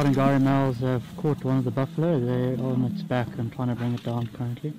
Proud and Gary males have caught one of the buffalo. They're on its back and trying to bring it down currently.